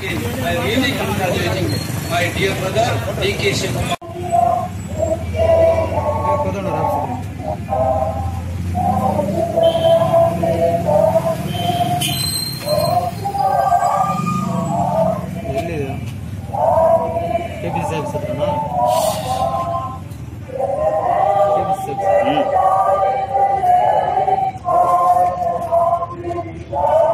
Again, I really congratulating my dear brother, D.K. Shivakumar. Mm.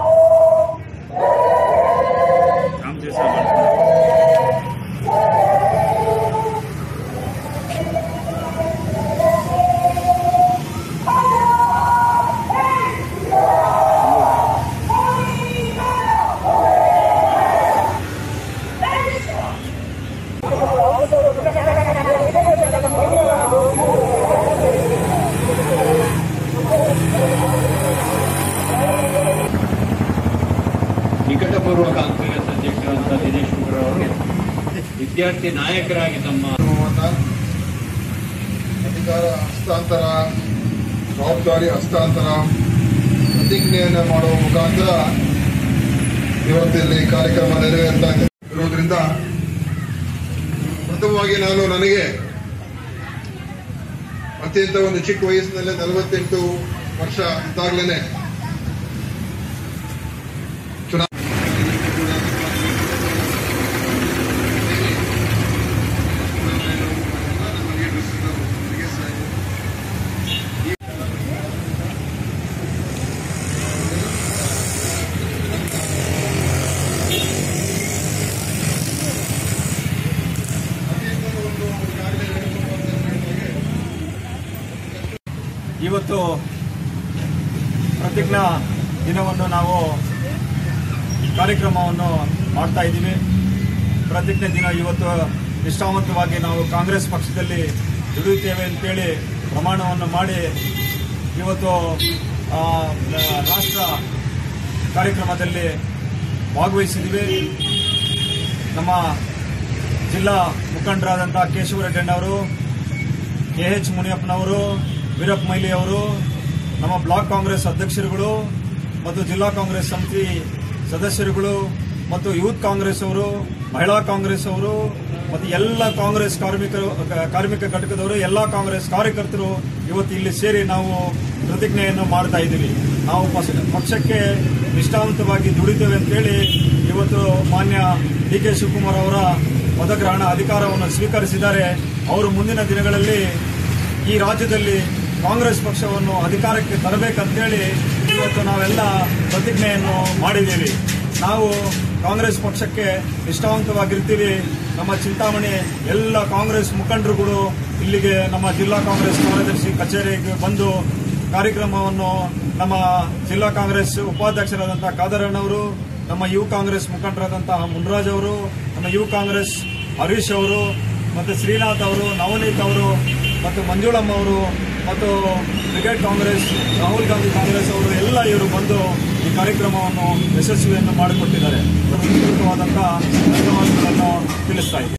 ನಿಕಟಪೂರ್ವ Congress ಅಧ್ಯಕ್ಷರಾದಂಥ ದಿನೇಶ್ ಗುಂಡೂರಾವ್ ಅವರಿಗೆ ವಿದ್ಯಾರ್ಥಿ ನಾಯಕರಾಗಿ ತಮ್ಮ ಅಧಿಕಾರ ಹಸ್ತಾಂತರ, ಜವಾಬ್ದಾರಿ ಹಸ್ತಾಂತರ ಪ್ರತಿಜ್ಞೆಯನ್ನು ಮಾಡುವ ಮುಖಾಂತರ ಇವತ್ತಿಲ್ಲಿ ಕಾರ್ಯಕ್ರಮ ನೆರವೇರ್ತಾ ಇರೋದ್ರಿಂದ ಪ್ರಥಮವಾಗಿ ನಾನು ನನಗೆ ಅತ್ಯಂತ ಒಂದು ಚಿಕ್ಕ ವಯಸ್ಸಿನಲ್ಲೇ ನಲವತ್ತೆಂಟು ವರ್ಷ ಇದ್ದಾಗಲೇ ಇವತ್ತು ಪ್ರತಿಜ್ಞಾ ದಿನವನ್ನು ನಾವು ಕಾರ್ಯಕ್ರಮವನ್ನು ಮಾಡ್ತಾ ಇದ್ದೀವಿ. ಪ್ರತಿಜ್ಞೆ ದಿನ ಇವತ್ತು ನಿಷ್ಠಾವಂತವಾಗಿ ನಾವು ಕಾಂಗ್ರೆಸ್ ಪಕ್ಷದಲ್ಲಿ ದುಡಿಯುತ್ತೇವೆ ಅಂತೇಳಿ ಪ್ರಮಾಣವನ್ನು ಮಾಡಿ ಇವತ್ತು ರಾಷ್ಟ್ರ ಕಾರ್ಯಕ್ರಮದಲ್ಲಿ ಭಾಗವಹಿಸಿದ್ದೀವಿ. ನಮ್ಮ ಜಿಲ್ಲಾ ಮುಖಂಡರಾದಂಥ ಕೇಶವರೆಡ್ಡಣ್ಣವರು ಕೆ ಎಚ್ ಮುನಿಯಪ್ಪನವರು ವೀರಪ್ಪ ಮೈಲಿ ಅವರು, ನಮ್ಮ ಬ್ಲಾಕ್ ಕಾಂಗ್ರೆಸ್ ಅಧ್ಯಕ್ಷರುಗಳು ಮತ್ತು ಜಿಲ್ಲಾ ಕಾಂಗ್ರೆಸ್ ಸಮಿತಿ ಸದಸ್ಯರುಗಳು ಮತ್ತು ಯೂತ್ ಕಾಂಗ್ರೆಸ್ ಅವರು, ಮಹಿಳಾ ಕಾಂಗ್ರೆಸ್ ಅವರು ಮತ್ತು ಎಲ್ಲ ಕಾಂಗ್ರೆಸ್ ಕಾರ್ಮಿಕರು, ಕಾರ್ಮಿಕ ಘಟಕದವರು, ಎಲ್ಲ ಕಾಂಗ್ರೆಸ್ ಕಾರ್ಯಕರ್ತರು ಇವತ್ತು ಇಲ್ಲಿ ಸೇರಿ ನಾವು ಪ್ರತಿಜ್ಞೆಯನ್ನು ಮಾಡ್ತಾ ಇದ್ದೀವಿ. ನಾವು ಪಕ್ಷ- ಪಕ್ಷಕ್ಕೆ ನಿಷ್ಠಾವಂತವಾಗಿ ದುಡಿತೇವೆ ಅಂತೇಳಿ ಇವತ್ತು ಮಾನ್ಯ ಡಿ ಕೆ ಶಿವಕುಮಾರ್ ಅವರ ಪದಗ್ರಹಣ ಅಧಿಕಾರವನ್ನು ಸ್ವೀಕರಿಸಿದ್ದಾರೆ. ಅವರು ಮುಂದಿನ ದಿನಗಳಲ್ಲಿ ಈ ರಾಜ್ಯದಲ್ಲಿ ಕಾಂಗ್ರೆಸ್ ಪಕ್ಷವನ್ನು ಅಧಿಕಾರಕ್ಕೆ ತರಬೇಕಂತೇಳಿ ಇವತ್ತು ನಾವೆಲ್ಲ ಪ್ರತಿಜ್ಞೆಯನ್ನು ಮಾಡಿದ್ದೀವಿ. ನಾವು ಕಾಂಗ್ರೆಸ್ ಪಕ್ಷಕ್ಕೆ ನಿಷ್ಠಾವಂತವಾಗಿರ್ತೀವಿ. ನಮ್ಮ ಚಿಂತಾಮಣಿ ಎಲ್ಲ ಕಾಂಗ್ರೆಸ್ ಮುಖಂಡರುಗಳು ಇಲ್ಲಿಗೆ ನಮ್ಮ ಜಿಲ್ಲಾ ಕಾಂಗ್ರೆಸ್ ಕಾರ್ಯದರ್ಶಿ ಕಚೇರಿಗೆ ಬಂದು ಕಾರ್ಯಕ್ರಮವನ್ನು ನಮ್ಮ ಜಿಲ್ಲಾ ಕಾಂಗ್ರೆಸ್ ಉಪಾಧ್ಯಕ್ಷರಾದಂಥ ಕಾದರಣ್ಣವರು ನಮ್ಮ ಯುವ ಕಾಂಗ್ರೆಸ್ ಮುಖಂಡರಾದಂತಹ ಮುನ್ರಾಜ್ ಅವರು, ನಮ್ಮ ಯುವ ಕಾಂಗ್ರೆಸ್ ಹರೀಶ್ ಅವರು, ಮತ್ತು ಶ್ರೀನಾಥ್ ಅವರು, ನವನೀತ್ ಅವರು, ಮತ್ತು ಮಂಜುಳಮ್ಮ ಅವರು ಮತ್ತು ಬ್ರಿಗೇಡ್ ಕಾಂಗ್ರೆಸ್, ರಾಹುಲ್ ಗಾಂಧಿ ಕಾಂಗ್ರೆಸ್ ಅವರು ಎಲ್ಲ ಇವರು ಬಂದು ಈ ಕಾರ್ಯಕ್ರಮವನ್ನು ಯಶಸ್ವಿಯನ್ನು ಮಾಡಿಕೊಟ್ಟಿದ್ದಾರೆ. ವಿಸ್ತೃತವಾದಂತಹ ಧನ್ಯವಾದಗಳನ್ನು ತಿಳಿಸ್ತಾ ಇದ್ದೀನಿ.